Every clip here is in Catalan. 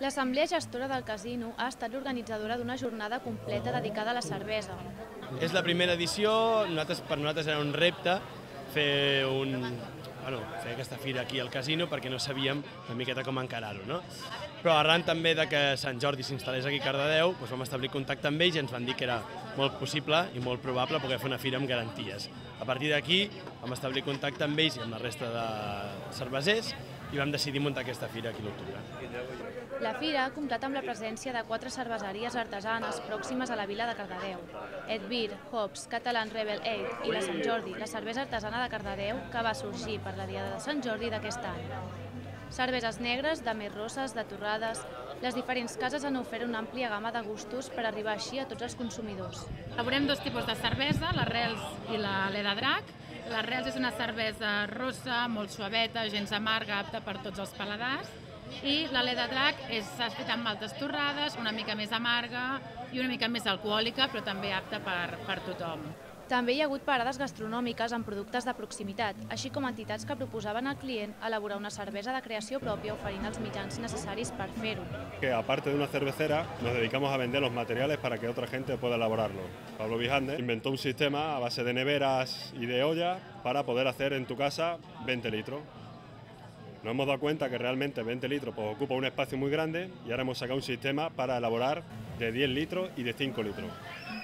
L'Assemblea Gestora del Casino ha estat l'organitzadora d'una jornada completa dedicada a la cervesa. És la primera edició, nosaltres, per nosaltres era un repte fer, un, bueno, fer aquesta fira aquí al casino perquè no sabíem una miqueta com encarar-ho. No? Però arran també de que Sant Jordi s'instal·lés aquí a Cardedeu, doncs vam establir contacte amb ells i ens van dir que era molt possible i molt probable poder fer una fira amb garanties. A partir d'aquí vam establir contacte amb ells i amb la resta de cervesers i vam decidir muntar aquesta fira aquí a l'octubre. La fira ha comptat amb la presència de quatre cerveseries artesanes pròximes a la vila de Cardedeu. Edbir, Hops, Catalan Rebel 8 i la Sant Jordi, la cervesa artesana de Cardedeu que va sorgir per la Diada de Sant Jordi d'aquest any. Cerveses negres, de més roses, de torrades... Les diferents cases han ofert una àmplia gamma de gustos per arribar així a tots els consumidors. Elaborem dos tipus de cervesa, la Rels i la Leda Drac. La Rels és una cervesa rossa, molt suaveta, gens amarga, apta per tots els paladars i la Leda Drac s'ha fet amb maltes torrades, una mica més amarga i una mica més alcohòlica, però també apta per, per tothom. També hi ha hagut parades gastronòmiques amb productes de proximitat, així com entitats que proposaven al client elaborar una cervesa de creació pròpia oferint els mitjans necessaris per fer-ho. Que aparte de una cervecera, nos dedicamos a vender los materiales para que otra gente pueda elaborarlo. Pablo Vijande inventó un sistema a base de neveras y de olla para poder hacer en tu casa 20 litros. Nos hemos dado cuenta que realmente 20 litros pues, ocupa un espacio muy grande y ahora hemos sacado un sistema para elaborar de 10 litros y de 5 litros.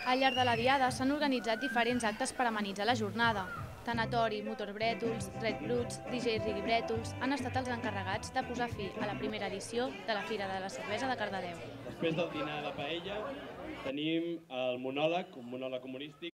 Al llarg de la diada s'han organitzat diferents actes per amenitzar la jornada. Tanatori, Motor Brètols, Red Bruts, DJ Rigui Brètols han estat els encarregats de posar fi a la primera edició de la Fira de la Cervesa de Cardedeu. Després del dinar de paella tenim el monòleg, un monòleg humorístic